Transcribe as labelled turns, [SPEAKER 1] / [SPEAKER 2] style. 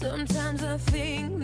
[SPEAKER 1] Sometimes I think